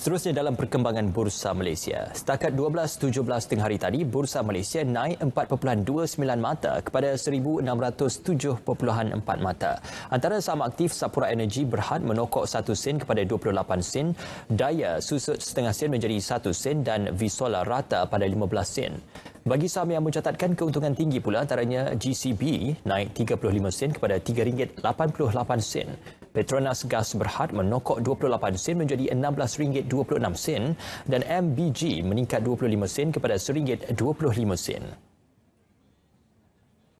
Seterusnya dalam perkembangan Bursa Malaysia. Setakat 12.17 tengah hari tadi, Bursa Malaysia naik 4.29 mata kepada 1,607.4 mata. Antara saham aktif Sapura Energy Berhad menokok 1 sen kepada 28 sen, Daya susut setengah sen menjadi 1 sen dan Visola rata pada 15 sen. Bagi saham yang mencatatkan keuntungan tinggi pula antaranya GCB naik 35 sen kepada RM3.88 sen. Petronas Gas Berhad menokok 28 sen menjadi RM16.26 sen dan MBG meningkat 25 sen kepada RM1.25 sen.